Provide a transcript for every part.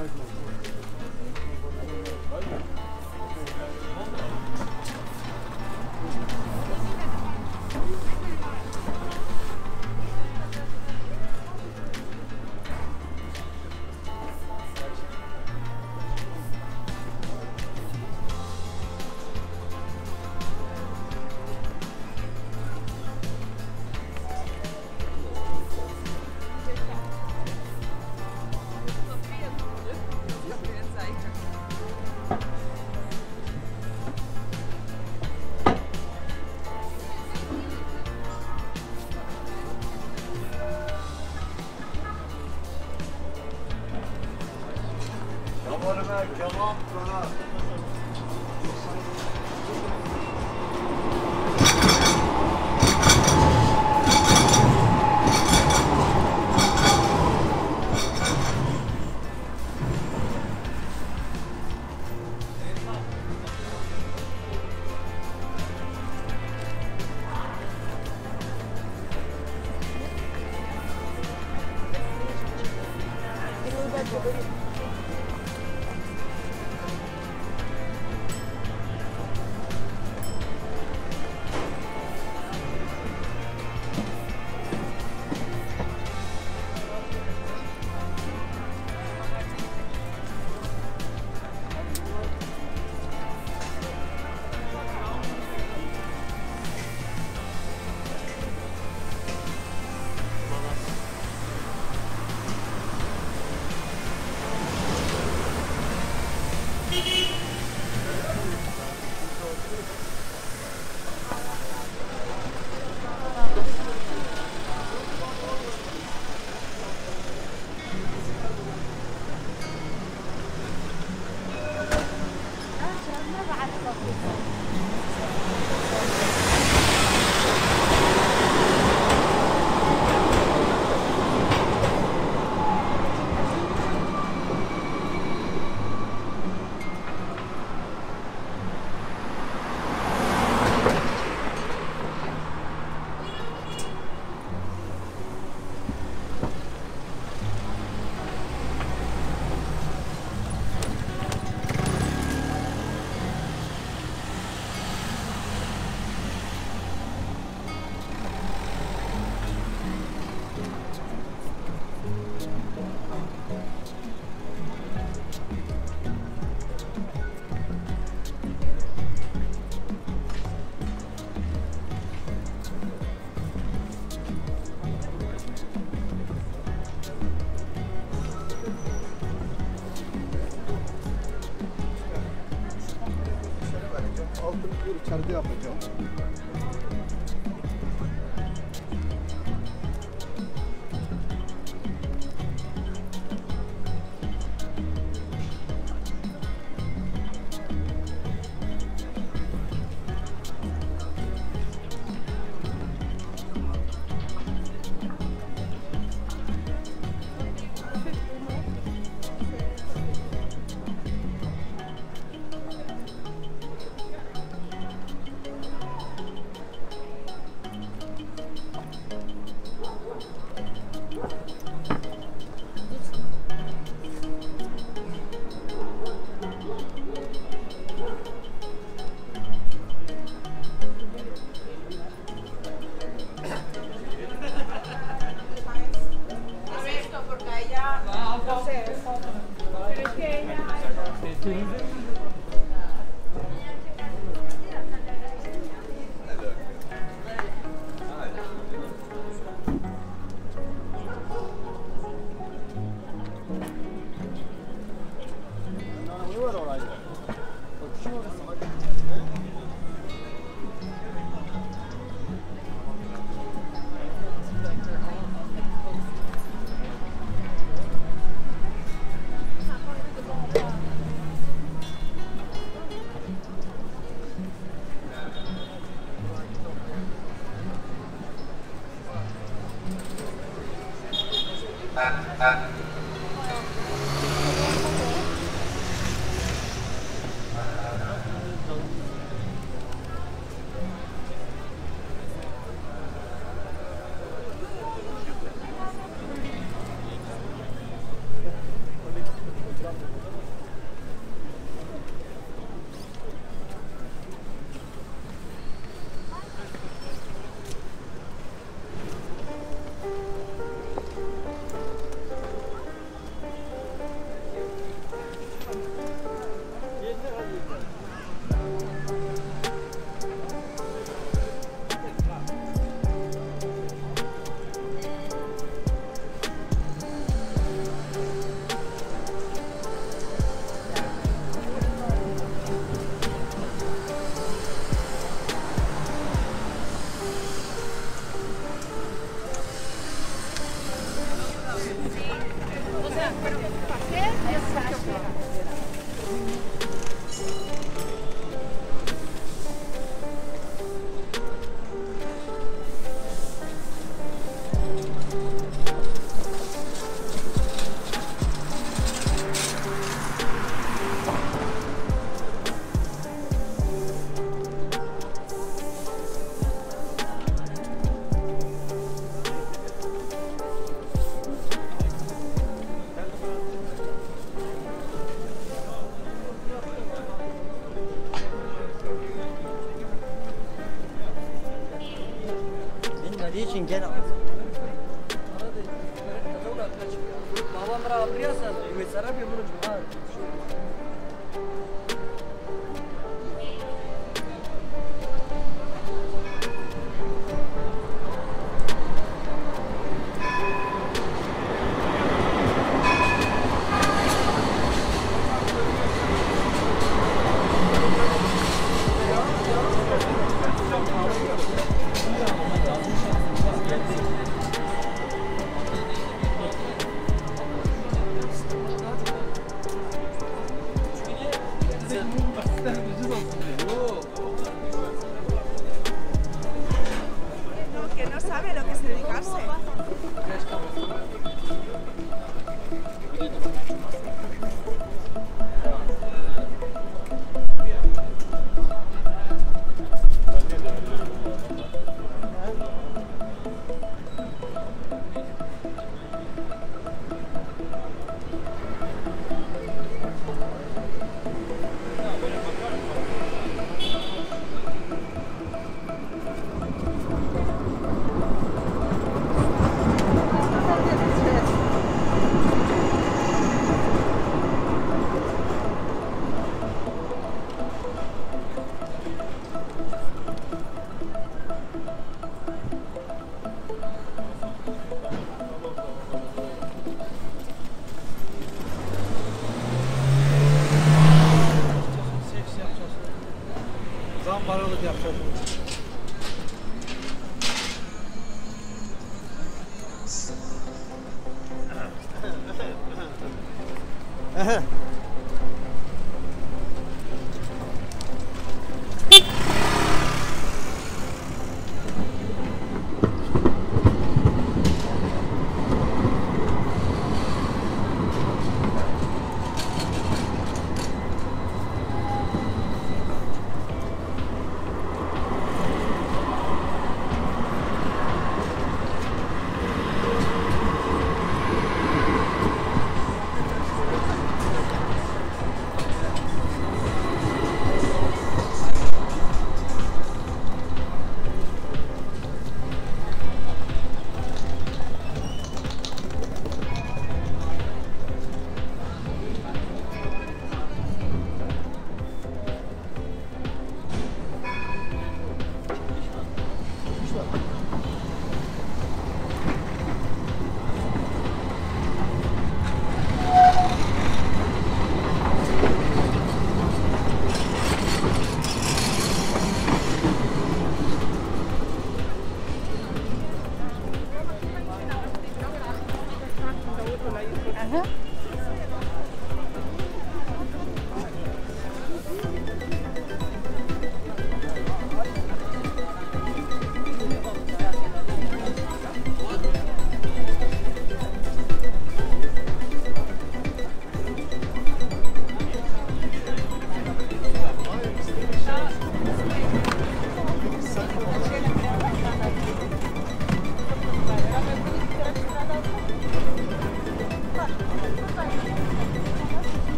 Right now. Babam rahat duruyorsa, Ümit Sarap yumrucu.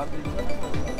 何